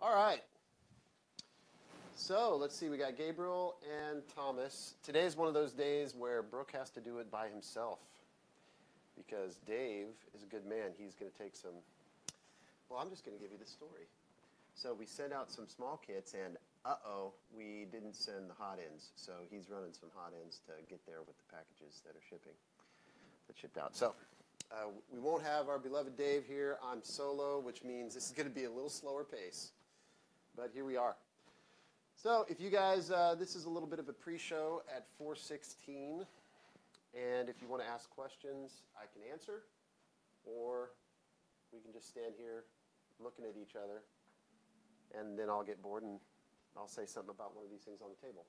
All right. So let's see. We got Gabriel and Thomas. Today is one of those days where Brook has to do it by himself because Dave is a good man. He's going to take some. Well, I'm just going to give you the story. So we sent out some small kits, and uh oh, we didn't send the hot ends. So he's running some hot ends to get there with the packages that are shipping, that shipped out. So uh, we won't have our beloved Dave here. I'm solo, which means this is going to be a little slower pace. But here we are. So if you guys, uh, this is a little bit of a pre-show at 416. And if you want to ask questions, I can answer. Or we can just stand here looking at each other. And then I'll get bored and I'll say something about one of these things on the table.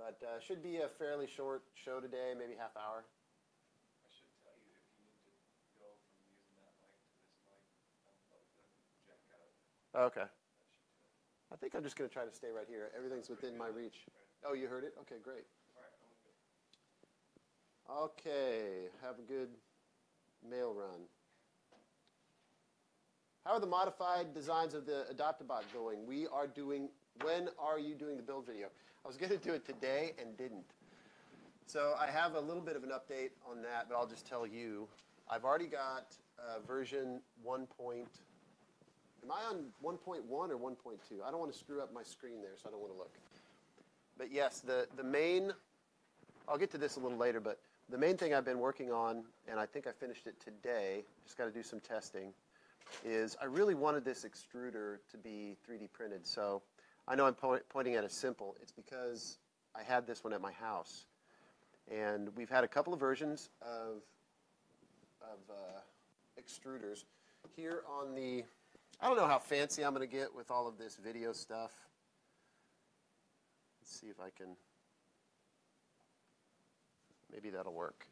But uh, should be a fairly short show today, maybe half hour. I should tell you, if you need go from using that mic to this mic, unplug the jack out. Okay. That should do it. I think I'm just going to try to stay right here. Everything's within my reach. Oh, you heard it? Okay, great. Okay, have a good mail run. How are the modified designs of the Adoptabot going? We are doing, when are you doing the build video? I was going to do it today and didn't. So I have a little bit of an update on that, but I'll just tell you. I've already got uh, version 1. Am I on 1.1 or 1.2? I don't want to screw up my screen there, so I don't want to look. But yes, the, the main, I'll get to this a little later, but the main thing I've been working on, and I think I finished it today, just got to do some testing, is I really wanted this extruder to be 3D printed. So I know I'm po- pointing at a simple. It's because I had this one at my house. And we've had a couple of versions of, of uh, extruders. Here on the, I don't know how fancy I'm going to get with all of this video stuff. Let's see if I can, maybe that'll work.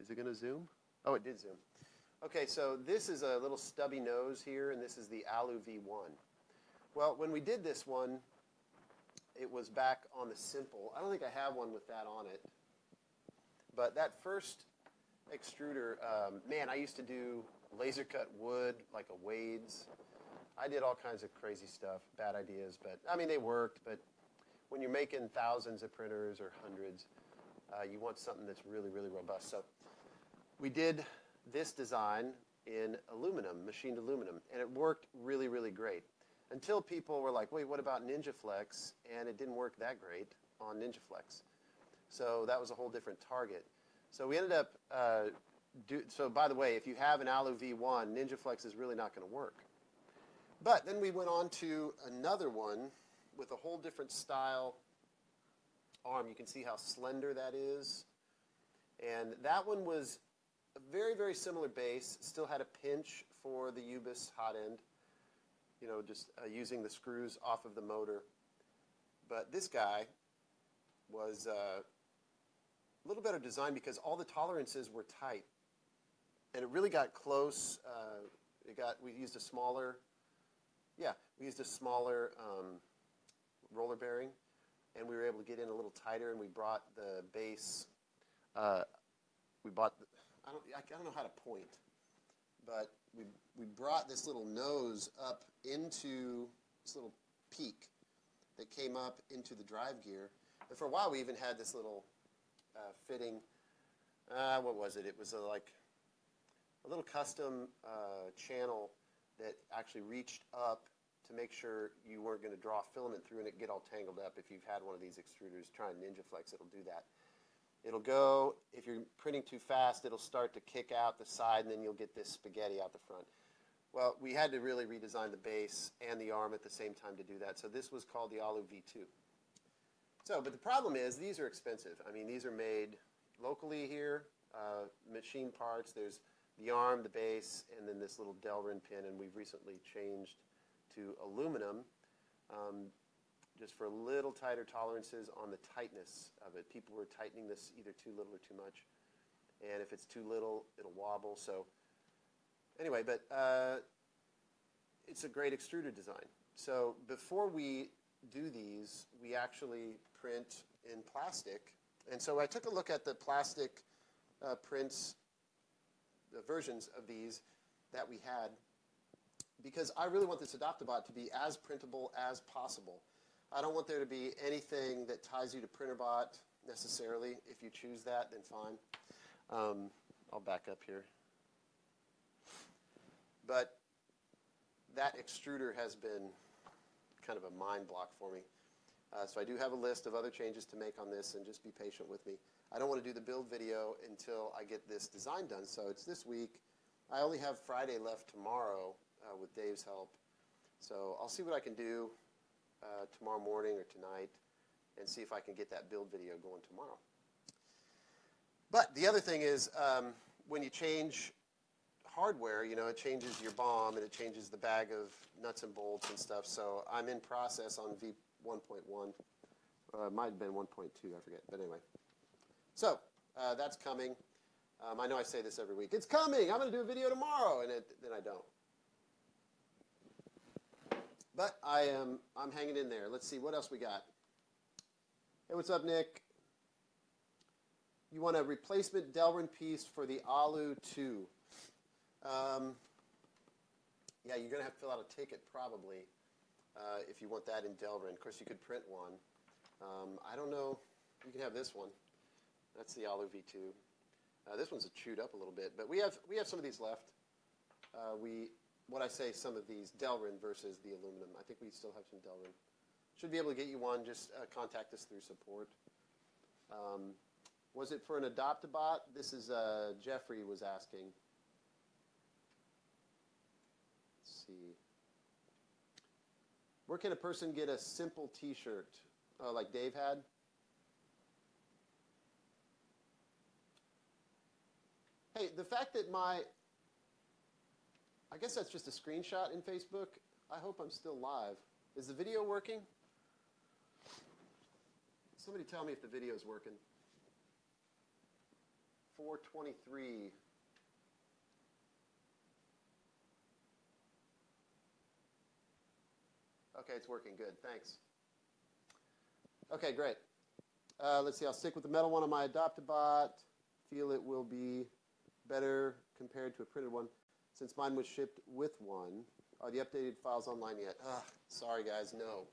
Is it going to zoom? Oh, it did zoom. Okay, so this is a little stubby nose here, and this is the Alu V1. Well, when we did this one, it was back on the simple. I don't think I have one with that on it. But that first extruder, um, man, I used to do laser cut wood, like a Wade's. I did all kinds of crazy stuff, bad ideas, but I mean, they worked. But when you're making thousands of printers or hundreds, uh, you want something that's really, really robust. So we did this design in aluminum, machined aluminum, and it worked really, really great. Until people were like, wait, what about NinjaFlex? And it didn't work that great on NinjaFlex. So that was a whole different target. So we ended up, uh, do, so by the way, if you have an Alu V1, NinjaFlex is really not going to work. But then we went on to another one with a whole different style arm. You can see how slender that is. And that one was a very, very similar base. Still had a pinch for the Ubis hot end, you know, just uh, using the screws off of the motor. But this guy was uh, a little better designed because all the tolerances were tight. And it really got close. Uh, it got, we used a smaller, yeah, we used a smaller um, roller bearing. And we were able to get in a little tighter, and we brought the base, uh, we bought, the, I don't, I don't know how to point, but we, we brought this little nose up into this little peak that came up into the drive gear. And for a while, we even had this little uh, fitting. Uh, what was it? It was a, like a little custom uh, channel that actually reached up to make sure you weren't going to draw filament through and it get all tangled up. If you've had one of these extruders, try NinjaFlex, it'll do that. It'll go, if you're printing too fast, it'll start to kick out the side and then you'll get this spaghetti out the front. Well, we had to really redesign the base and the arm at the same time to do that. So this was called the Alu V2. So, but the problem is these are expensive. I mean, these are made locally here, uh, machine parts. There's the arm, the base, and then this little Delrin pin, and we've recently changed to aluminum um, just for a little tighter tolerances on the tightness of it. People were tightening this either too little or too much. And if it's too little, it'll wobble. So anyway, but uh, it's a great extruder design. So before we do these, we actually print in plastic. And so I took a look at the plastic uh, prints, the versions of these that we had because I really want this Adoptabot to be as printable as possible. I don't want there to be anything that ties you to Printrbot necessarily. If you choose that, then fine. Um, I'll back up here. But that extruder has been kind of a mind block for me. Uh, so I do have a list of other changes to make on this, and just be patient with me. I don't want to do the build video until I get this design done, so it's this week. I only have Friday left tomorrow uh, with Dave's help. So I'll see what I can do uh, tomorrow morning or tonight and see if I can get that build video going tomorrow. But the other thing is, um, when you change hardware, you know, it changes your bomb and it changes the bag of nuts and bolts and stuff. So I'm in process on V1.1. Uh, it might have been 1.2, I forget. But anyway. So uh, that's coming. Um, I know I say this every week. It's coming. I'm going to do a video tomorrow, and it, then I don't. But I am I'm hanging in there. Let's see what else we got. Hey, what's up, Nick? You want a replacement Delrin piece for the Alu 2. Um, yeah, you're going to have to fill out a ticket probably uh, if you want that in Delrin. Of course, you could print one. Um, I don't know. You can have this one. That's the Alu V2. Uh, this one's chewed up a little bit, but we have we have some of these left. Uh, we what I say some of these Delrin versus the aluminum. I think we still have some Delrin. Should be able to get you one. Just uh, contact us through support. Um, was it for an adopt-a-bot? This is uh, Jeffrey was asking. Let's see. Where can a person get a simple T-shirt uh, like Dave had? Hey, the fact that my, I guess that's just a screenshot in Facebook. I hope I'm still live. Is the video working? Somebody tell me if the video is working. 423. Okay, it's working. Good. Thanks. Okay, great. Uh, let's see. I'll stick with the metal one on my Adoptabot. Feel it will be better compared to a printed one since mine was shipped with one. Are the updated files online yet? Ugh, sorry, guys. No.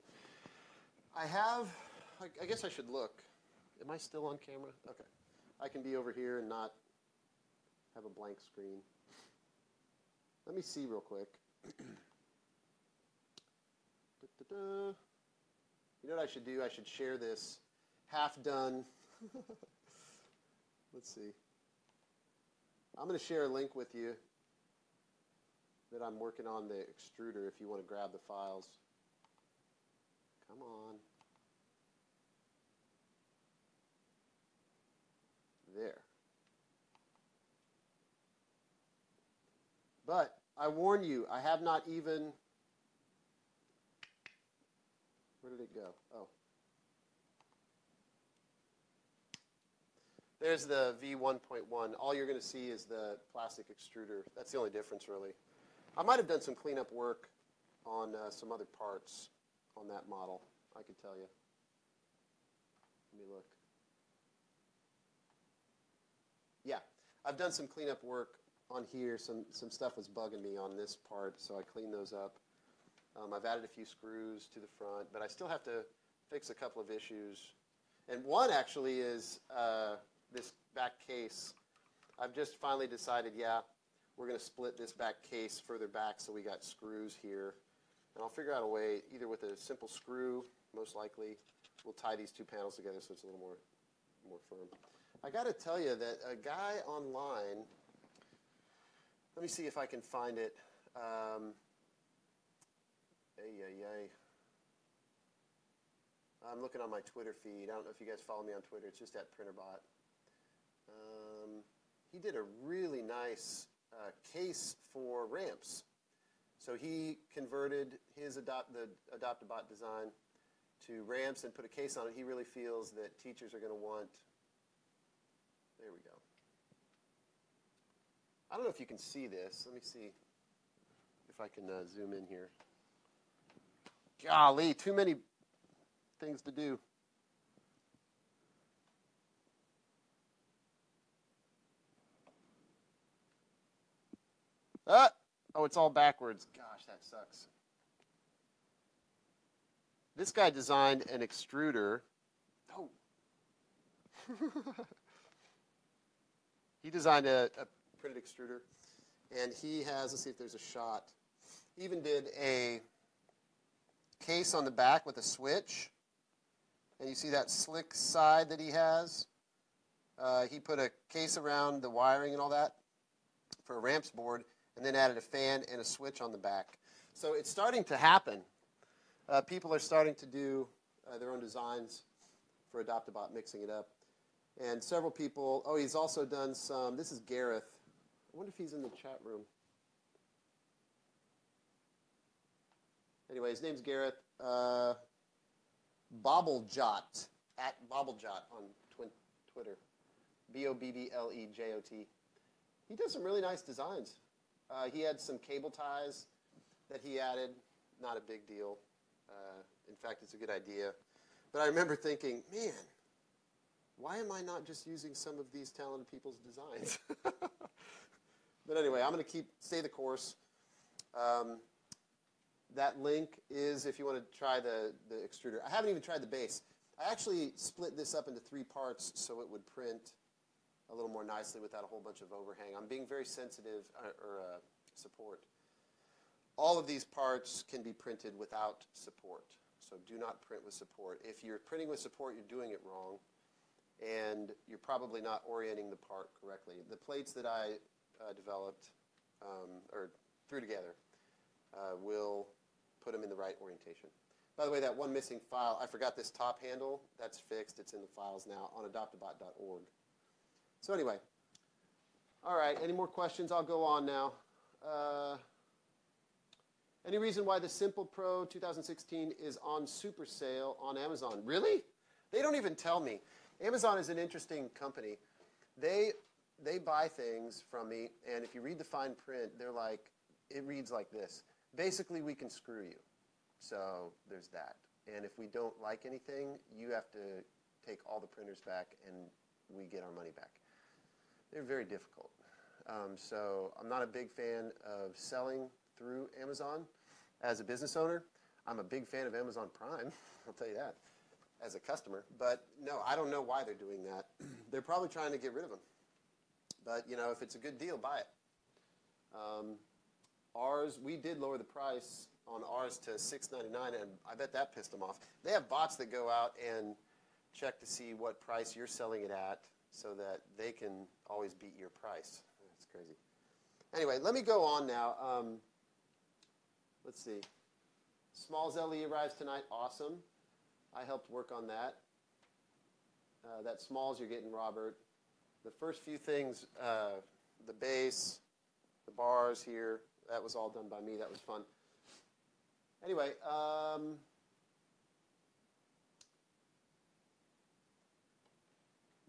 I have, I, I guess I should look. Am I still on camera? Okay. I can be over here and not have a blank screen. Let me see real quick. Da-da-da. You know what I should do? I should share this half done. Let's see. I'm going to share a link with you that I'm working on the extruder if you want to grab the files. Come on. There. But I warn you, I have not even. Where did it go? Oh. There's the V1.1. All you're going to see is the plastic extruder. That's the only difference, really. I might have done some cleanup work on uh, some other parts on that model, I could tell you. Let me look. Yeah, I've done some cleanup work on here. Some, some stuff was bugging me on this part, so I cleaned those up. Um, I've added a few screws to the front, but I still have to fix a couple of issues. And one actually is uh, this back case. I've just finally decided, yeah, we're going to split this back case further back so we got screws here. And I'll figure out a way, either with a simple screw, most likely, we'll tie these two panels together so it's a little more, more firm. I got to tell you that a guy online, let me see if I can find it. Um, ay, ay, ay. I'm looking on my Twitter feed. I don't know if you guys follow me on Twitter. It's just at Printrbot. Um, he did a really nice uh, case for ramps. So he converted his adopt, the Adoptabot design to ramps and put a case on it. He really feels that teachers are going to want. There we go. I don't know if you can see this. Let me see if I can uh, zoom in here. Golly, too many things to do. Ah, oh, it's all backwards. Gosh, that sucks. This guy designed an extruder. Oh. he designed a, a printed extruder, and he has, let's see if there's a shot. He even did a case on the back with a switch. And you see that slick side that he has? Uh, he put a case around the wiring and all that for a ramps board, and then added a fan and a switch on the back. So it's starting to happen. Uh, people are starting to do uh, their own designs for Adopt-A-Bot, mixing it up. And several people, oh, he's also done some, this is Gareth. I wonder if he's in the chat room. Anyway, his name's Gareth. Uh, Bobblejot, at Bobblejot on twin, Twitter. B O B B L E J O T. He does some really nice designs. Uh, he had some cable ties that he added. Not a big deal. Uh, in fact, it's a good idea. But I remember thinking, man, why am I not just using some of these talented people's designs? but anyway, I'm going to keep stay the course. Um, that link is if you want to try the, the extruder. I haven't even tried the base. I actually split this up into three parts so it would print a little more nicely without a whole bunch of overhang. I'm being very sensitive, uh, or uh, support. All of these parts can be printed without support. So do not print with support. If you're printing with support, you're doing it wrong. And you're probably not orienting the part correctly. The plates that I uh, developed, um, or threw together, uh, will put them in the right orientation. By the way, that one missing file, I forgot this top handle. That's fixed. It's in the files now on adoptabot.org. So anyway, all right, any more questions? I'll go on now. Uh, any reason why the Simple Pro 2016 is on super sale on Amazon? Really? They don't even tell me. Amazon is an interesting company. They they buy things from me, and if you read the fine print, they're like, it reads like this. Basically, we can screw you. So there's that. And if we don't like anything, you have to take all the printers back, and we get our money back. They're very difficult. Um, so I'm not a big fan of selling through Amazon as a business owner. I'm a big fan of Amazon Prime, I'll tell you that, as a customer. But no, I don't know why they're doing that. they're probably trying to get rid of them. But, you know, if it's a good deal, buy it. Um, ours, we did lower the price on ours to $6.99, and I bet that pissed them off. They have bots that go out and check to see what price you're selling it at so that they can always beat your price. That's crazy. Anyway, let me go on now. Um, let's see. Smalls LE arrives tonight. Awesome. I helped work on that. Uh, that Smalls you're getting, Robert. The first few things, uh, the base, the bars here, that was all done by me. That was fun. Anyway, um,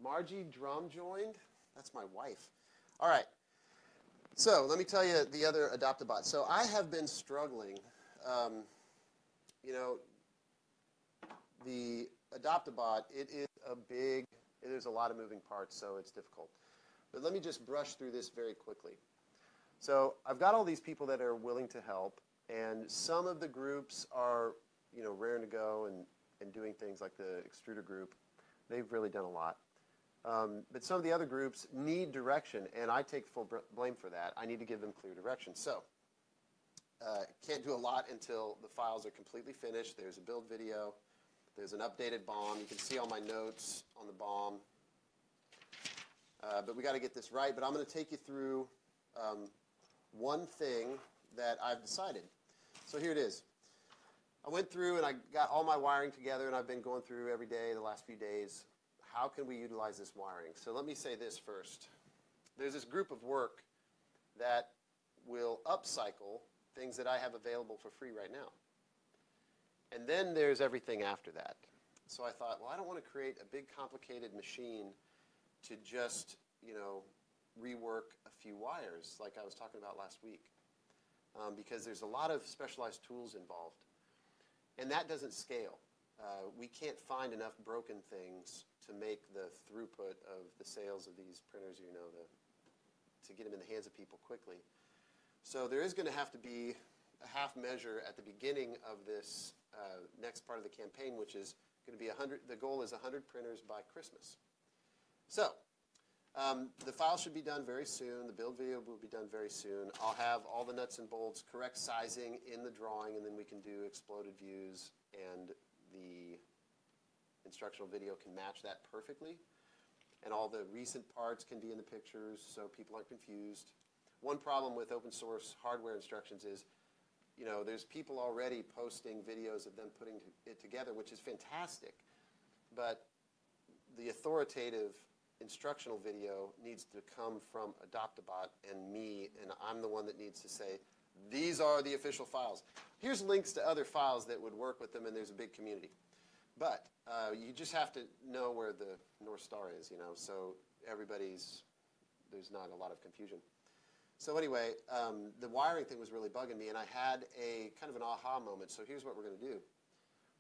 Margie Drumm joined. That's my wife. All right. So let me tell you the other Adopt-A-Bot. So I have been struggling. Um, you know, the Adopt-A-Bot, it is a big, there's a lot of moving parts, so it's difficult. But let me just brush through this very quickly. So I've got all these people that are willing to help, and some of the groups are, you know, raring to go and, and doing things like the extruder group. They've really done a lot. Um, but some of the other groups need direction, and I take full blame for that. I need to give them clear direction. So, uh, can't do a lot until the files are completely finished. There's a build video. There's an updated bomb. You can see all my notes on the bomb. Uh, but we got to get this right. But I'm going to take you through um, one thing that I've decided. So here it is. I went through and I got all my wiring together, and I've been going through every day the last few days how can we utilize this wiring? So let me say this first. There's this group of work that will upcycle things that I have available for free right now. And then there's everything after that. So I thought, well, I don't want to create a big complicated machine to just, you know, rework a few wires like I was talking about last week. Um, because there's a lot of specialized tools involved. And that doesn't scale. Uh, we can't find enough broken things to make the throughput of the sales of these printers, you know, the, to get them in the hands of people quickly. So there is going to have to be a half measure at the beginning of this uh, next part of the campaign, which is going to be 100. The goal is 100 printers by Christmas. So um, the file should be done very soon. The build video will be done very soon. I'll have all the nuts and bolts, correct sizing in the drawing, and then we can do exploded views, and the instructional video can match that perfectly. And all the recent parts can be in the pictures so people aren't confused. One problem with open source hardware instructions is, you know, there's people already posting videos of them putting it together, which is fantastic. But the authoritative instructional video needs to come from Adoptabot and me, and I'm the one that needs to say, these are the official files. Here's links to other files that would work with them, and there's a big community. But uh, you just have to know where the North Star is, you know, so everybody's, there's not a lot of confusion. So anyway, um, the wiring thing was really bugging me, and I had a kind of an aha moment. So here's what we're going to do.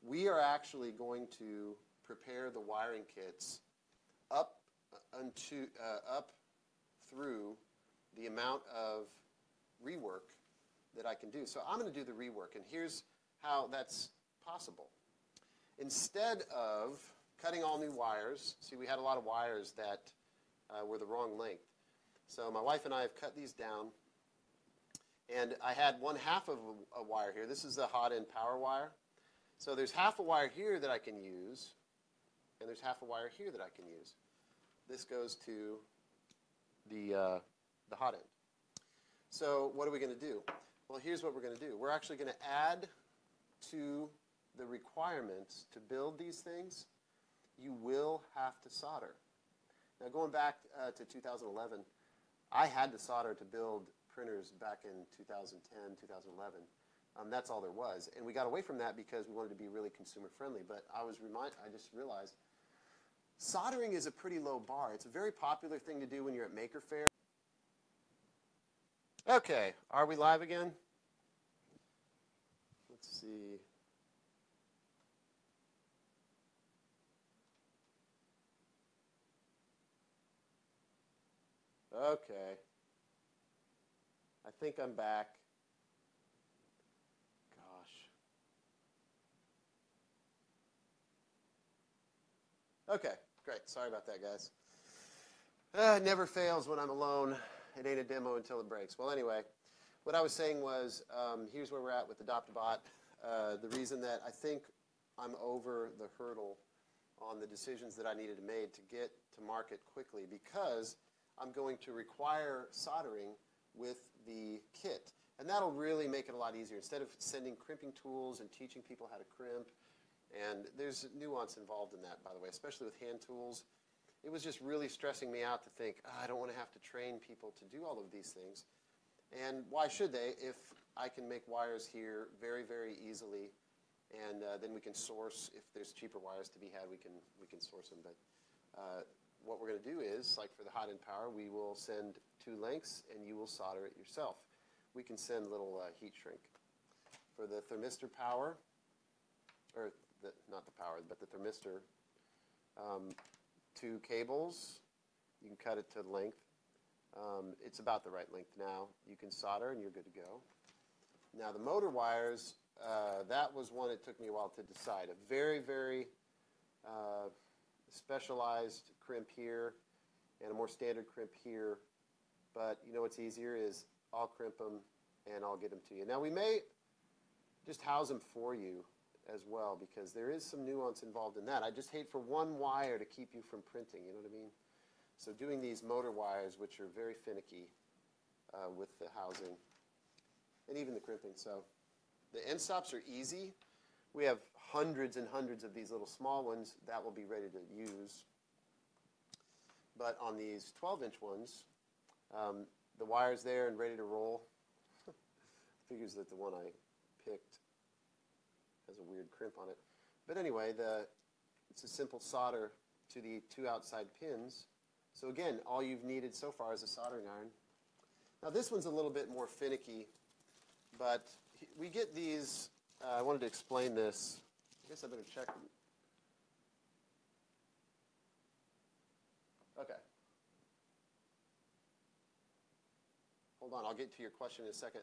We are actually going to prepare the wiring kits up unto uh, up through the amount of rework that I can do. So I'm going to do the rework, and here's how that's possible. Instead of cutting all new wires, see we had a lot of wires that uh, were the wrong length. So my wife and I have cut these down, and I had one half of a, a wire here. This is the hot end power wire. So there's half a wire here that I can use, and there's half a wire here that I can use. This goes to the, uh, the hot end. So what are we going to do? Well, here's what we're going to do. We're actually going to add to the requirements to build these things, you will have to solder. Now, going back uh, to 2011, I had to solder to build printers back in 2010, 2011. Um, that's all there was. And we got away from that because we wanted to be really consumer friendly. But I was remind, I just realized soldering is a pretty low bar. It's a very popular thing to do when you're at Maker Faire. Okay, are we live again? Let's see. Okay. I think I'm back. Gosh. Okay, great. Sorry about that, guys. Uh, it never fails when I'm alone. It ain't a demo until it breaks. Well, anyway, what I was saying was um, here's where we're at with Adoptabot. Uh, the reason that I think I'm over the hurdle on the decisions that I needed to make to get to market quickly because I'm going to require soldering with the kit. And that'll really make it a lot easier. Instead of sending crimping tools and teaching people how to crimp, and there's nuance involved in that, by the way, especially with hand tools. It was just really stressing me out to think, oh, I don't want to have to train people to do all of these things. And why should they if I can make wires here very, very easily, and uh, then we can source, if there's cheaper wires to be had, we can, we can source them. But uh, what we're going to do is, like for the hot end power, we will send two lengths and you will solder it yourself. We can send little uh, heat shrink. For the thermistor power, or the, not the power, but the thermistor, um, two cables, you can cut it to length. Um, it's about the right length now. You can solder and you're good to go. Now the motor wires, uh, that was one it took me a while to decide. A very, very uh, specialized crimp here and a more standard crimp here. But you know what's easier is I'll crimp them and I'll get them to you. Now we may just house them for you as well because there is some nuance involved in that. I just hate for one wire to keep you from printing, you know what I mean? So doing these motor wires, which are very finicky uh, with the housing and even the crimping. So the end stops are easy. We have hundreds and hundreds of these little small ones that will be ready to use. But on these 12-inch ones, um, the wire's there and ready to roll. Figures that the one I picked has a weird crimp on it. But anyway, the, it's a simple solder to the two outside pins. So again, all you've needed so far is a soldering iron. Now this one's a little bit more finicky, but we get these, uh, I wanted to explain this. I guess I better check. Okay. Hold on, I'll get to your question in a second.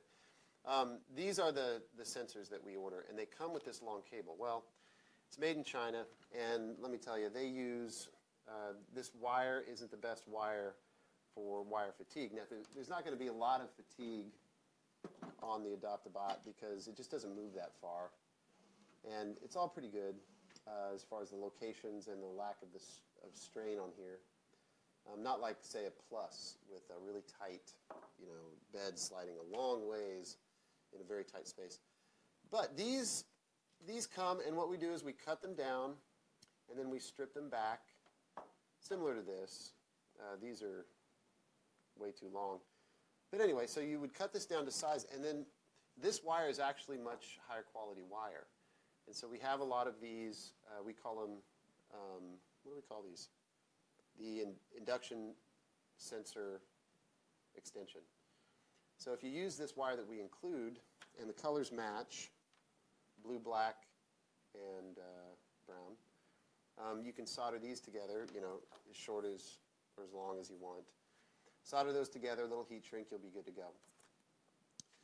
Um, these are the, the sensors that we order, and they come with this long cable. Well, it's made in China, and let me tell you, they use uh, this wire isn't the best wire for wire fatigue. Now, there's not going to be a lot of fatigue on the Adopt-A-Bot because it just doesn't move that far, and it's all pretty good uh, as far as the locations and the lack of this of strain on here. Um, not like say a plus with a really tight, you know, bed sliding a long ways in a very tight space. But these these come and what we do is we cut them down and then we strip them back, similar to this. Uh, these are way too long. But anyway, so you would cut this down to size, and then this wire is actually much higher quality wire. And so we have a lot of these, uh, we call them, um, what do we call these? The in, induction sensor extension. So if you use this wire that we include, and the colors match, blue, black, and uh, brown, um, you can solder these together, you know, as short as or as long as you want. Solder those together, a little heat shrink, you'll be good to go.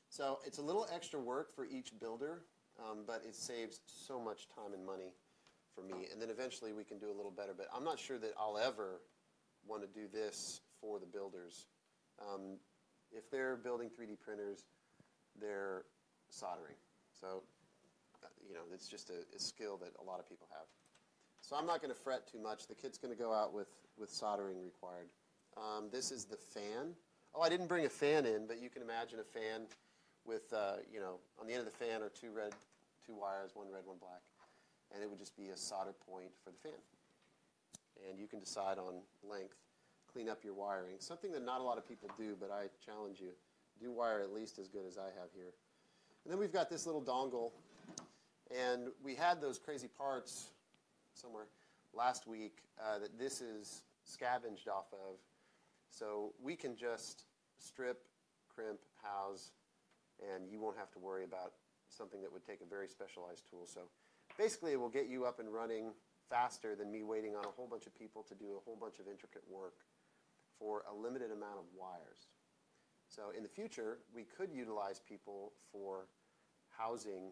So it's a little extra work for each builder, um, but it saves so much time and money for me. And then eventually we can do a little better, but I'm not sure that I'll ever want to do this for the builders. Um, if they're building 3D printers, they're soldering. So, uh, you know, it's just a, a skill that a lot of people have. So I'm not going to fret too much. The kit's going to go out with, with soldering required. Um, this is the fan. Oh, I didn't bring a fan in, but you can imagine a fan with, uh, you know, on the end of the fan are two red, two wires, one red, one black. And it would just be a solder point for the fan. And you can decide on length, clean up your wiring. Something that not a lot of people do, but I challenge you. Do wire at least as good as I have here. And then we've got this little dongle. And we had those crazy parts somewhere last week uh, that this is scavenged off of. So we can just strip, crimp, house, and you won't have to worry about something that would take a very specialized tool. So basically, it will get you up and running faster than me waiting on a whole bunch of people to do a whole bunch of intricate work for a limited amount of wires. So in the future, we could utilize people for housing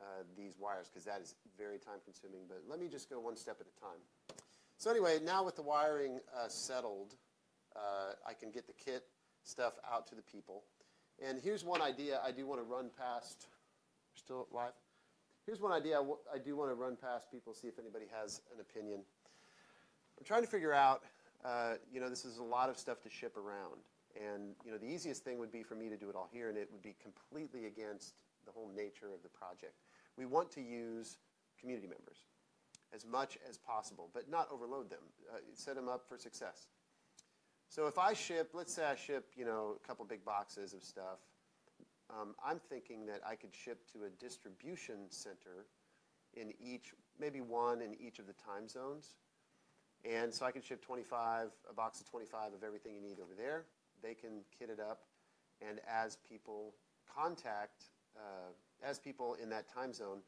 uh, these wires because that is very time consuming. But let me just go one step at a time. So anyway, now with the wiring uh, settled, uh, I can get the kit stuff out to the people. And here's one idea I do want to run past. Still live? Here's one idea I, do want to run past people, see if anybody has an opinion. I'm trying to figure out, uh, you know, this is a lot of stuff to ship around. And, you know, the easiest thing would be for me to do it all here, and it would be completely against the whole nature of the project. We want to use community members as much as possible, but not overload them. Uh, set them up for success. So if I ship, let's say I ship, you know, a couple big boxes of stuff, um, I'm thinking that I could ship to a distribution center in each, maybe one in each of the time zones. And so I can ship 25, a box of 25 of everything you need over there. They can kit it up. And as people contact, uh, as people in that time zone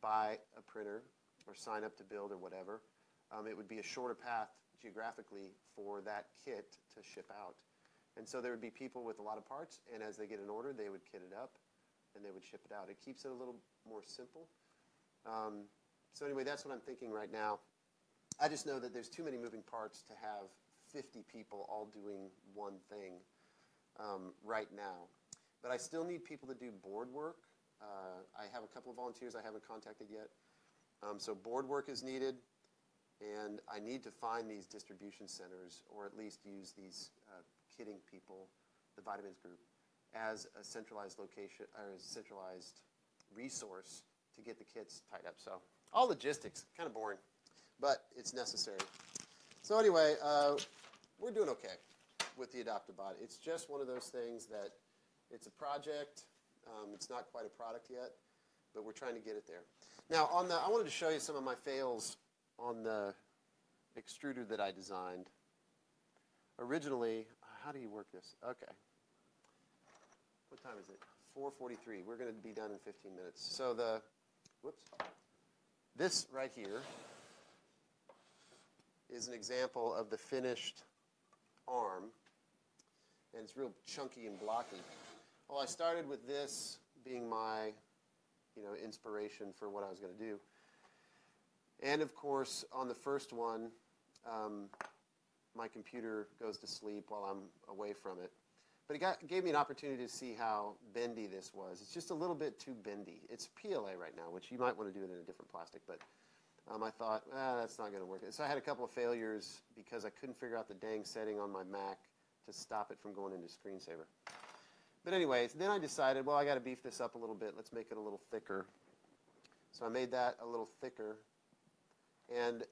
buy a printer or sign up to build or whatever, um, it would be a shorter path geographically for that kit to ship out. And so there would be people with a lot of parts, and as they get an order, they would kit it up and they would ship it out. It keeps it a little more simple. Um, so anyway, that's what I'm thinking right now. I just know that there's too many moving parts to have 50 people all doing one thing um, right now. But I still need people to do board work. Uh, I have a couple of volunteers I haven't contacted yet. Um, so board work is needed, and I need to find these distribution centers, or at least use these uh, kitting people, the vitamins group, as a centralized location or as a centralized resource to get the kits tied up. So all logistics, kind of boring, but it's necessary. So anyway, uh, we're doing okay with the Adopt-A-Bot. It's just one of those things that it's a project. Um, it's not quite a product yet, but we're trying to get it there. Now, on the, I wanted to show you some of my fails on the extruder that I designed. Originally, how do you work this? Okay. What time is it? 4:43. We're going to be done in 15 minutes. So the, whoops, this right here is an example of the finished arm. and it's real chunky and blocky. Well, I started with this being my, you know, inspiration for what I was going to do. And of course, on the first one, um, my computer goes to sleep while I'm away from it. But it got, gave me an opportunity to see how bendy this was. It's just a little bit too bendy. It's PLA right now, which you might want to do it in a different plastic, but um, I thought, ah, that's not going to work. So I had a couple of failures because I couldn't figure out the dang setting on my Mac to stop it from going into screensaver. But anyways, then I decided, well, I got to beef this up a little bit. Let's make it a little thicker. So I made that a little thicker. And,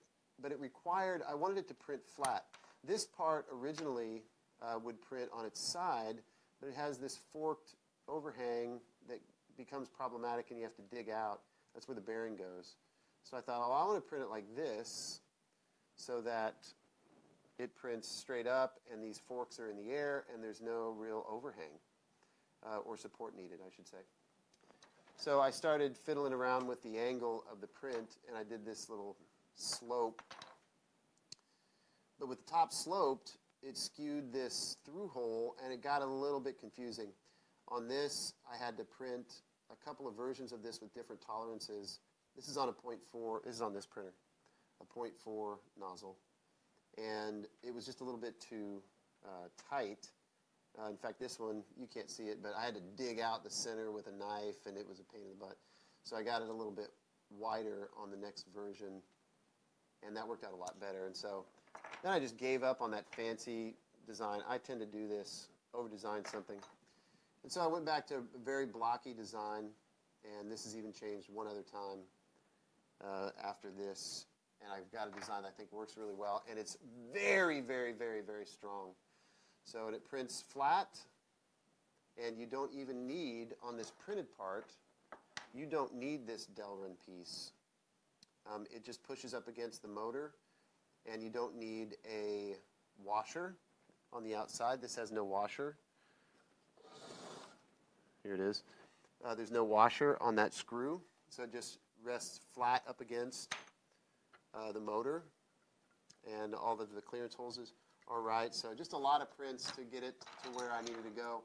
but it required, I wanted it to print flat. This part originally uh, would print on its side, but it has this forked overhang that becomes problematic and you have to dig out. That's where the bearing goes. So I thought, oh, I want to print it like this so that it prints straight up and these forks are in the air and there's no real overhang uh, or support needed, I should say. So I started fiddling around with the angle of the print and I did this little slope. But with the top sloped, it skewed this through hole and it got a little bit confusing. On this, I had to print a couple of versions of this with different tolerances. This is on a 0.4, this is on this printer, a 0.4 nozzle. And it was just a little bit too uh, tight. Uh, in fact, this one, you can't see it, but I had to dig out the center with a knife and it was a pain in the butt. So I got it a little bit wider on the next version and that worked out a lot better. And so then I just gave up on that fancy design. I tend to do this, over-design something. And so I went back to a very blocky design, and this has even changed one other time uh, after this. And I've got a design I think works really well, and it's very, very, very, very strong. So it prints flat, and you don't even need, on this printed part, you don't need this Delrin piece. Um, it just pushes up against the motor, and you don't need a washer on the outside. This has no washer. Here it is. Uh, there's no washer on that screw, so it just rests flat up against uh, the motor, and all of the clearance holes all right. So just a lot of prints to get it to where I needed to go.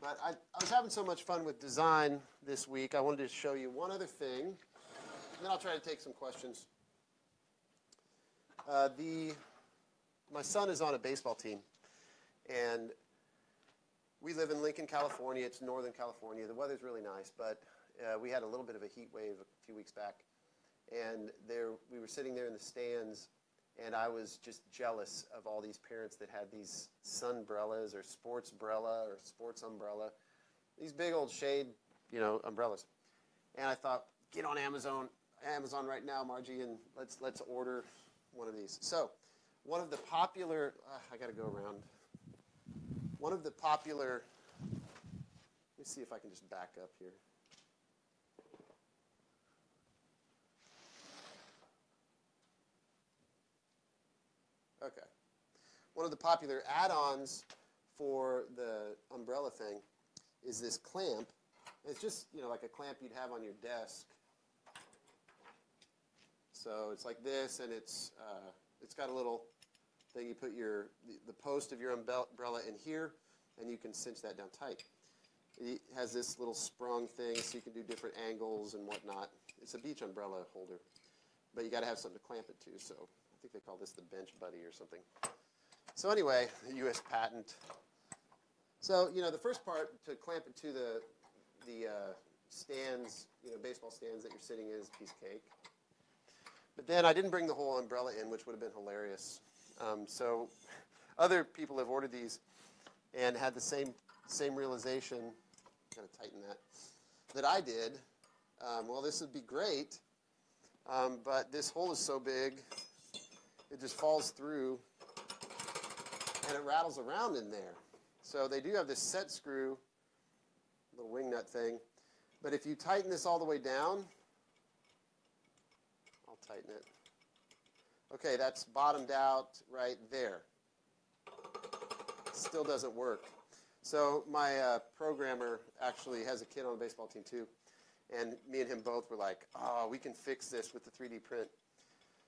But I, I was having so much fun with design this week, I wanted to show you one other thing, and then I'll try to take some questions. Uh, the my son is on a baseball team, and we live in Lincoln, California. It's Northern California. The weather's really nice, but uh, we had a little bit of a heat wave a few weeks back, and there we were sitting there in the stands, and I was just jealous of all these parents that had these sunbrellas or sports umbrella or sports umbrella, these big old shade, you know, umbrellas. And I thought, get on Amazon, Amazon right now, Margie, and let's let's order one of these. So, one of the popular, uh, I got to go around. One of the popular, let me see if I can just back up here. Okay. One of the popular add-ons for the umbrella thing is this clamp. It's just, you know, like a clamp you'd have on your desk so it's like this, and it's uh, it's got a little thing you put your the, the post of your umbrella in here, and you can cinch that down tight. It has this little sprung thing, so you can do different angles and whatnot. It's a beach umbrella holder, but you got to have something to clamp it to. So I think they call this the bench buddy or something. So anyway, the U.S. patent. So you know the first part to clamp it to the the uh, stands, you know, baseball stands that you're sitting in is piece of cake. But then I didn't bring the whole umbrella in, which would have been hilarious. Um, so other people have ordered these and had the same same realization. Got to tighten that. That I did. Um, well, this would be great, um, but this hole is so big, it just falls through, and it rattles around in there. So they do have this set screw, little wing nut thing, but if you tighten this all the way down, tighten it. Okay, that's bottomed out right there. Still doesn't work. So my uh, programmer actually has a kid on the baseball team too, and me and him both were like, "Oh, we can fix this with the 3D print."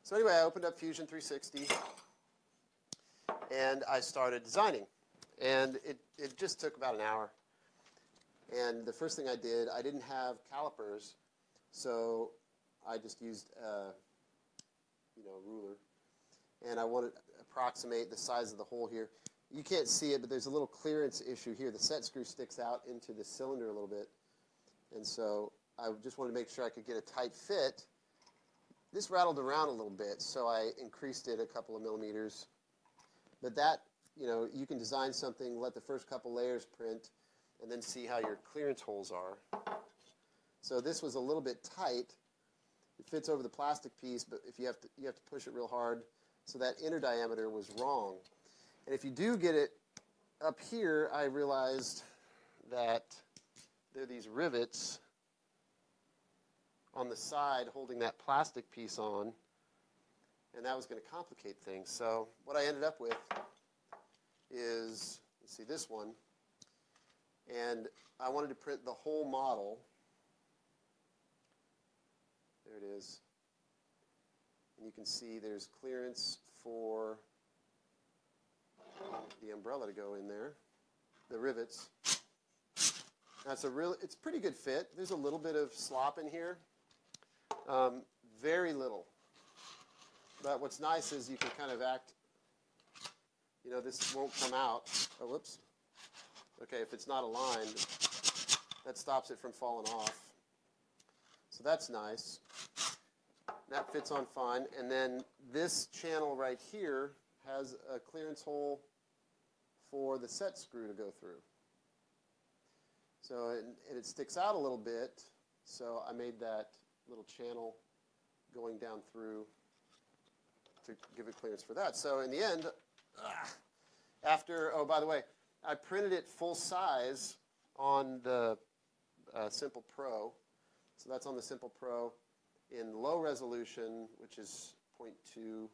So anyway, I opened up Fusion 360, and I started designing. And it, it just took about an hour. And the first thing I did, I didn't have calipers, so I just used a you know, ruler. And I wanted to approximate the size of the hole here. You can't see it, but there's a little clearance issue here. The set screw sticks out into the cylinder a little bit. And so I just wanted to make sure I could get a tight fit. This rattled around a little bit, so I increased it a couple of millimeters. But that, you know, you can design something, let the first couple layers print, and then see how your clearance holes are. So this was a little bit tight. It fits over the plastic piece, but if you have to, you have to push it real hard. So that inner diameter was wrong. And if you do get it up here, I realized that there are these rivets on the side holding that plastic piece on, and that was going to complicate things. So what I ended up with is, let's see, this one, and I wanted to print the whole model. There it is. And you can see there's clearance for the umbrella to go in there, the rivets. That's a real, it's pretty good fit. There's a little bit of slop in here. Um, very little. But what's nice is you can kind of act, you know, this won't come out. Oh, whoops. Okay, if it's not aligned, that stops it from falling off. So that's nice. That fits on fine. And then this channel right here has a clearance hole for the set screw to go through. So it, and it sticks out a little bit, so I made that little channel going down through to give it clearance for that. So in the end, ugh, after, oh, by the way, I printed it full size on the uh, Simple Pro. So that's on the Simple Pro in low resolution, which is 0.2,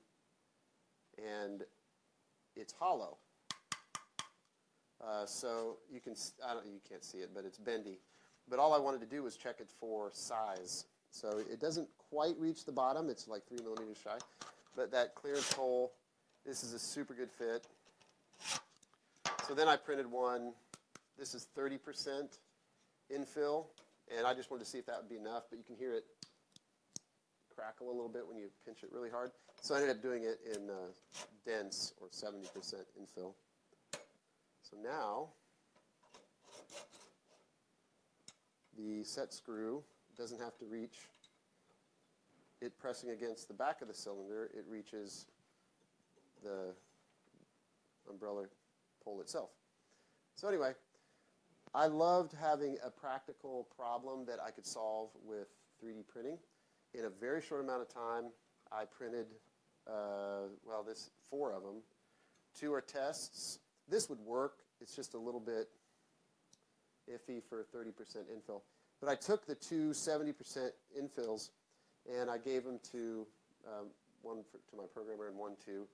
and it's hollow. Uh, so you can, I don't, you can't see it, but it's bendy. But all I wanted to do was check it for size. So it doesn't quite reach the bottom. It's like three millimeters shy. But that clearance hole, this is a super good fit. So then I printed one. This is 30% infill. And I just wanted to see if that would be enough. But you can hear it crackle a little bit when you pinch it really hard. So I ended up doing it in uh, dense or 70% infill. So now the set screw doesn't have to reach it pressing against the back of the cylinder. It reaches the umbrella pole itself. So anyway, I loved having a practical problem that I could solve with 3D printing. In a very short amount of time, I printed, uh, well, this four of them. Two are tests. This would work. It's just a little bit iffy for 30% infill. But I took the two 70% infills and I gave them to um, one for, to my programmer and one to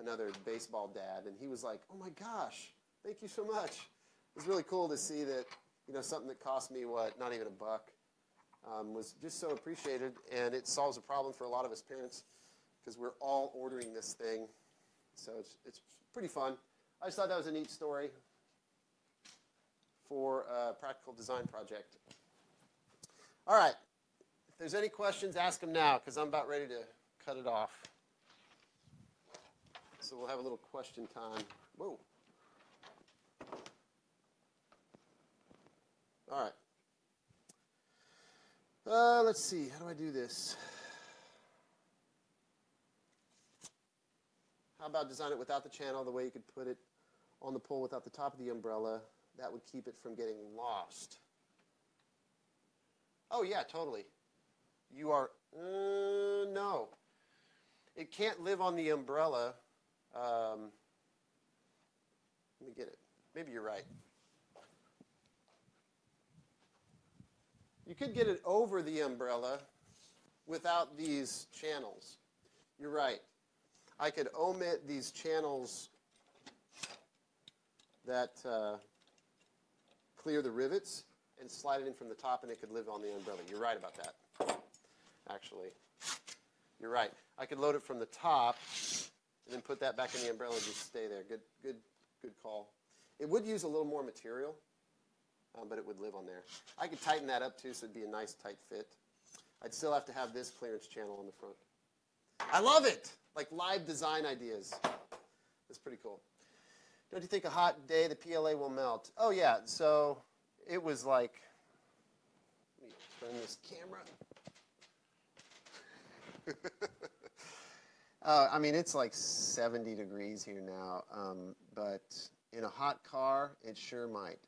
another baseball dad. And he was like, oh my gosh, thank you so much. It was really cool to see that, you know, something that cost me, what, not even a buck, um, was just so appreciated. And it solves a problem for a lot of us parents because we're all ordering this thing. So it's, it's pretty fun. I just thought that was a neat story for a practical design project. All right. If there's any questions, ask them now because I'm about ready to cut it off. So we'll have a little question time. Whoa. All right. Uh, let's see. How do I do this? How about design it without the channel, the way you could put it on the pole without the top of the umbrella? That would keep it from getting lost. Oh, yeah, totally. You are, uh, no. It can't live on the umbrella. Um, let me get it. Maybe you're right. You could get it over the umbrella without these channels. You're right. I could omit these channels that uh, clear the rivets and slide it in from the top and it could live on the umbrella. You're right about that, actually. You're right. I could load it from the top and then put that back in the umbrella and just stay there. Good, good, good call. It would use a little more material, but it would live on there. I could tighten that up too, so it'd be a nice tight fit. I'd still have to have this clearance channel on the front. I love it! Like live design ideas. That's pretty cool. Don't you think a hot day the PLA will melt? Oh yeah, so it was like, let me turn this camera. uh, I mean, it's like 70 degrees here now, um, but in a hot car, it sure might.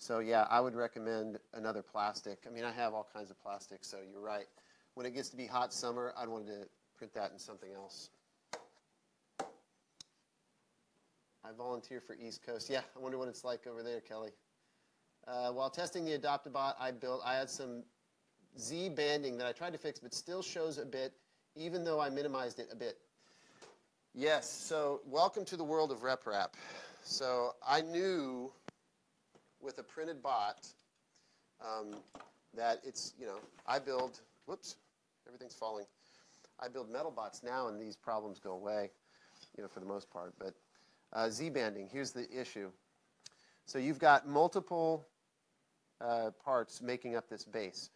So yeah, I would recommend another plastic. I mean, I have all kinds of plastics, so you're right. When it gets to be hot summer, I'd want to print that in something else. I volunteer for East Coast. Yeah, I wonder what it's like over there, Kelly. Uh, while testing the Adoptabot, I built. I had some Z banding that I tried to fix, but still shows a bit, even though I minimized it a bit. Yes. So welcome to the world of RepRap. So I knew with a printed bot um, that it's you know I build. Whoops, everything's falling. I build metal bots now, and these problems go away, you know, for the most part. But uh, Z-banding, here's the issue. So you've got multiple uh, parts making up this base.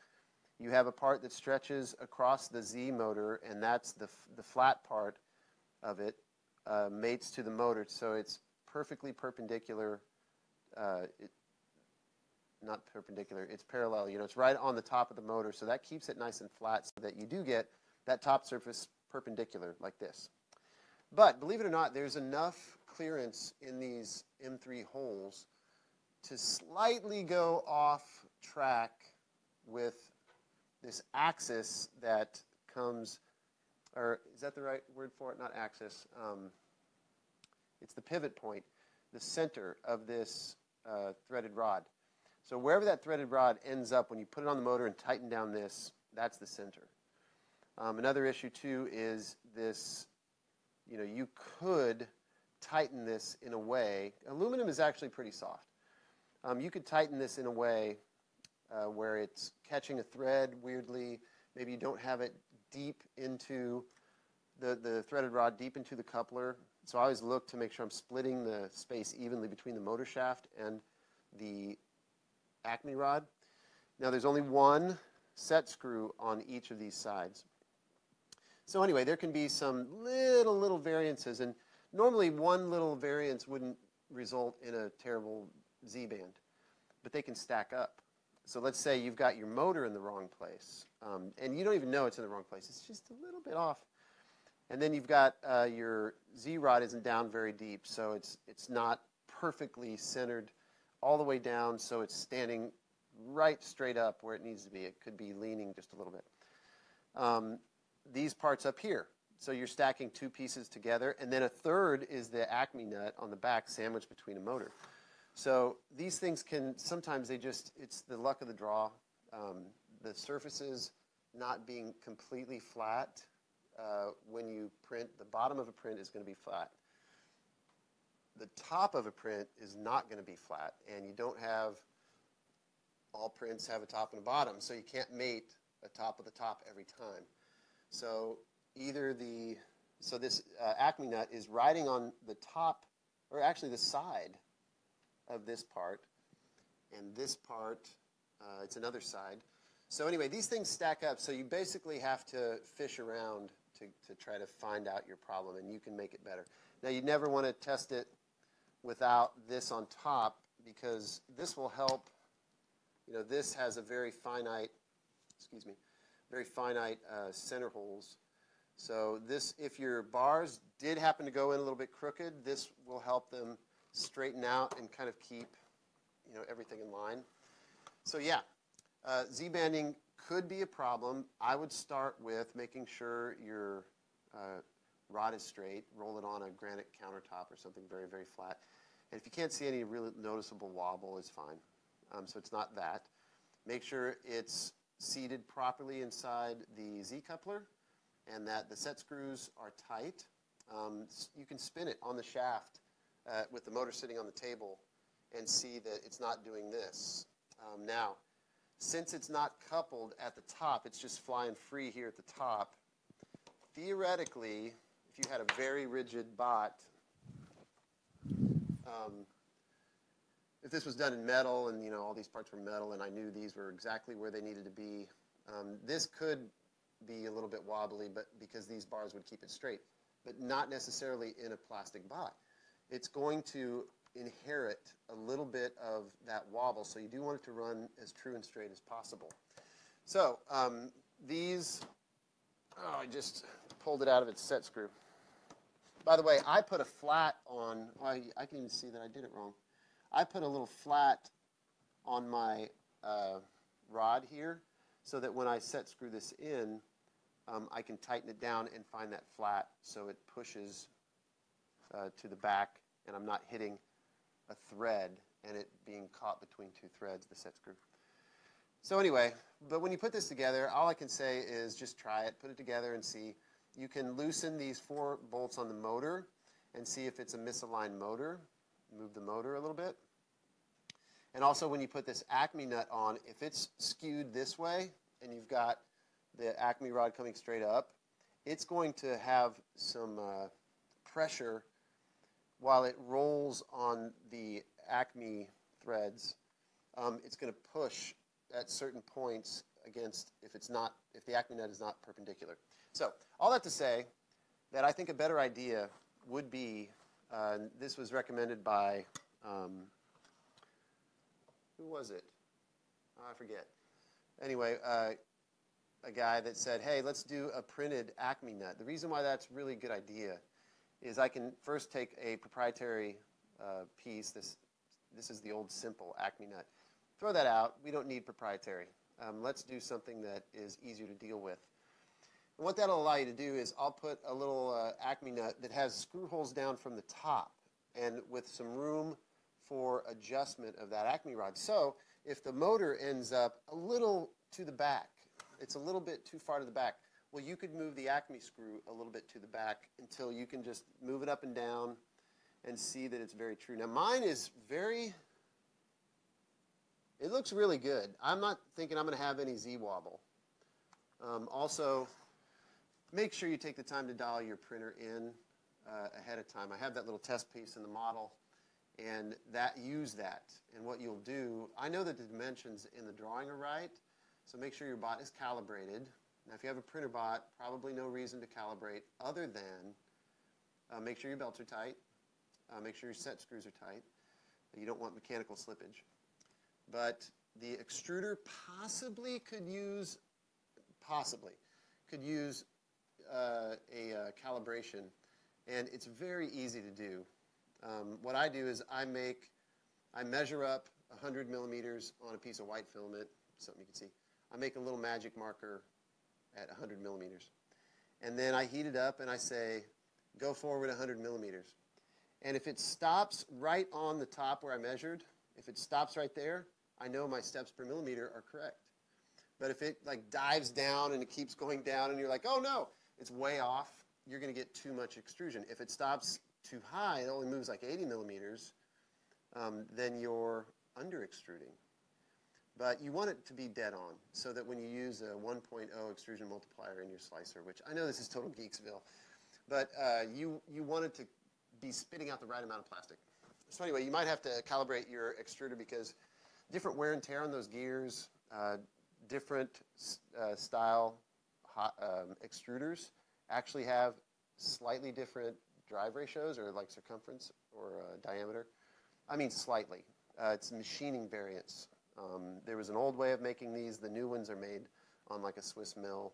You have a part that stretches across the Z motor, and that's the, the flat part of it, uh, mates to the motor, so it's perfectly perpendicular. Uh, it, not perpendicular, it's parallel. You know, it's right on the top of the motor, so that keeps it nice and flat so that you do get that top surface perpendicular like this. But believe it or not, there's enough clearance in these M3 holes to slightly go off track with this axis that comes, or is that the right word for it? Not axis. Um, it's the pivot point, the center of this uh, threaded rod. So wherever that threaded rod ends up, when you put it on the motor and tighten down this, that's the center. Um, another issue too is this, you know, you could tighten this in a way, aluminum is actually pretty soft. Um, you could tighten this in a way uh, where it's catching a thread weirdly. Maybe you don't have it deep into the, the threaded rod, deep into the coupler. So I always look to make sure I'm splitting the space evenly between the motor shaft and the Acme rod. Now there's only one set screw on each of these sides. So anyway, there can be some little, little variances. And normally one little variance wouldn't result in a terrible Z-band, but they can stack up. So let's say you've got your motor in the wrong place, um, and you don't even know it's in the wrong place. It's just a little bit off. And then you've got uh, your Z-rod isn't down very deep, so it's, it's not perfectly centered all the way down, so it's standing right straight up where it needs to be. It could be leaning just a little bit. Um, these parts up here. So you're stacking two pieces together, and then a third is the Acme nut on the back sandwiched between a motor. So these things can, sometimes they just, it's the luck of the draw. Um, the surfaces not being completely flat uh, when you print, the bottom of a print is going to be flat. The top of a print is not going to be flat, and you don't have, all prints have a top and a bottom, so you can't mate a top of the top every time. So either the, so this uh, Acme nut is riding on the top, or actually the side of this part, and this part, uh, it's another side. So anyway, these things stack up, so you basically have to fish around to, to try to find out your problem, and you can make it better. Now, you never want to test it without this on top, because this will help, you know, this has a very finite, excuse me, very finite uh, center holes. So this, if your bars did happen to go in a little bit crooked, this will help them straighten out and kind of keep, you know, everything in line. So yeah, uh, Z-banding could be a problem. I would start with making sure your uh, rod is straight. Roll it on a granite countertop or something very, very flat. And if you can't see any really noticeable wobble, it's fine. Um, so it's not that. Make sure it's seated properly inside the Z-coupler and that the set screws are tight. Um, you can spin it on the shaft uh, with the motor sitting on the table and see that it's not doing this. Um, now, since it's not coupled at the top, it's just flying free here at the top. Theoretically, if you had a very rigid bot, um, if this was done in metal and you know all these parts were metal and I knew these were exactly where they needed to be, um, this could be a little bit wobbly, but because these bars would keep it straight, but not necessarily in a plastic bot. It's going to inherit a little bit of that wobble, so you do want it to run as true and straight as possible. So um, these, oh, I just pulled it out of its set screw. By the way, I put a flat on, I, I can even see that I did it wrong. I put a little flat on my uh, rod here so that when I set screw this in, um, I can tighten it down and find that flat so it pushes uh, to the back and I'm not hitting a thread and it being caught between two threads, the set screw. So anyway, but when you put this together, all I can say is just try it, put it together and see. You can loosen these four bolts on the motor and see if it's a misaligned motor. Move the motor a little bit. And also when you put this Acme nut on, if it's skewed this way and you've got the Acme rod coming straight up, it's going to have some uh, pressure while it rolls on the Acme threads. Um, it's going to push at certain points against if it's not if the Acme nut is not perpendicular. So all that to say that I think a better idea would be uh, this was recommended by um, who was it? Oh, I forget. Anyway, uh, a guy that said, hey, let's do a printed Acme nut. The reason why that's really a good idea is I can first take a proprietary uh, piece. This, this is the old simple Acme nut. Throw that out. We don't need proprietary. Um, let's do something that is easier to deal with. And what that'll allow you to do is I'll put a little uh, Acme nut that has screw holes down from the top and with some room for adjustment of that Acme rod. So if the motor ends up a little to the back, it's a little bit too far to the back, well, you could move the Acme screw a little bit to the back until you can just move it up and down and see that it's very true. Now, mine is very, it looks really good. I'm not thinking I'm going to have any Z-wobble. Um, also, make sure you take the time to dial your printer in uh, ahead of time. I have that little test piece in the model and that use that. And what you'll do, I know that the dimensions in the drawing are right, so make sure your bot is calibrated. Now, if you have a Printrbot, probably no reason to calibrate other than uh, make sure your belts are tight, uh, make sure your set screws are tight. You don't want mechanical slippage. But the extruder possibly could use, possibly, could use uh, a uh, calibration, and it's very easy to do. Um, what I do is I make, I measure up 100 millimeters on a piece of white filament, something you can see. I make a little magic marker at 100 millimeters. And then I heat it up and I say, go forward 100 millimeters. And if it stops right on the top where I measured, if it stops right there, I know my steps per millimeter are correct. But if it like dives down and it keeps going down and you're like, oh no, it's way off, you're going to get too much extrusion. If it stops too high, it only moves like 80 millimeters, um, then you're under extruding. But you want it to be dead on so that when you use a 1.0 extrusion multiplier in your slicer, which I know this is total geeksville, but uh, you, you want it to be spitting out the right amount of plastic. So anyway, you might have to calibrate your extruder because different wear and tear on those gears, uh, different uh, style hot, um, extruders actually have slightly different drive ratios or like circumference or uh, diameter. I mean slightly. Uh, it's machining variance. Um, there was an old way of making these. The new ones are made on like a Swiss mill,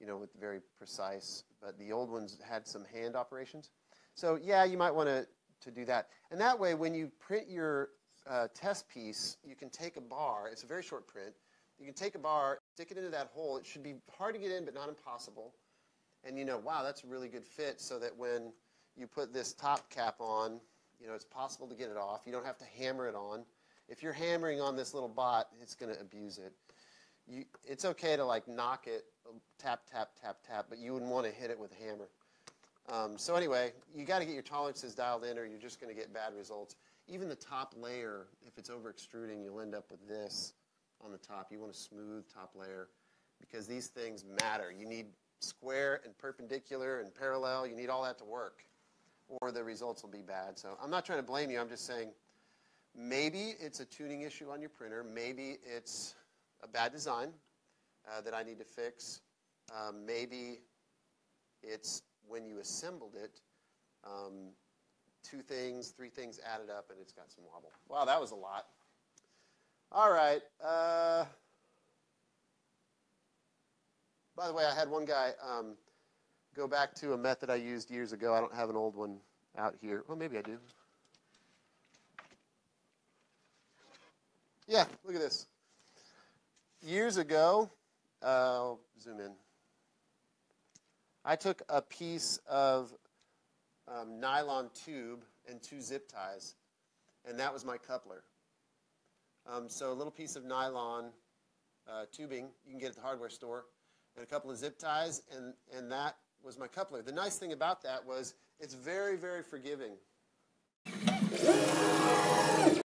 you know, with very precise. But the old ones had some hand operations. So yeah, you might want to to do that. And that way, when you print your uh, test piece, you can take a bar. It's a very short print. You can take a bar, stick it into that hole. It should be hard to get in, but not impossible. And you know, wow, that's a really good fit. So that when you put this top cap on, you know, it's possible to get it off. You don't have to hammer it on. If you're hammering on this little bot, it's going to abuse it. You, it's okay to like knock it, tap, tap, tap, tap, but you wouldn't want to hit it with a hammer. Um, so anyway, you got to get your tolerances dialed in or you're just going to get bad results. Even the top layer, if it's over extruding, you'll end up with this on the top. You want a smooth top layer because these things matter. You need square and perpendicular and parallel. You need all that to work or the results will be bad. So I'm not trying to blame you. I'm just saying maybe it's a tuning issue on your printer. Maybe it's a bad design uh, that I need to fix. Um, maybe it's when you assembled it, um, two things, three things added up, and it's got some wobble. Wow, that was a lot. All right. Uh, by the way, I had one guy um, go back to a method I used years ago. I don't have an old one out here. Well, maybe I do. Yeah, look at this. Years ago, uh, I'll zoom in. I took a piece of um, nylon tube and two zip ties, and that was my coupler. Um, so a little piece of nylon uh, tubing you can get at the hardware store, and a couple of zip ties, and, and that was my coupler. The nice thing about that was it's very, very forgiving.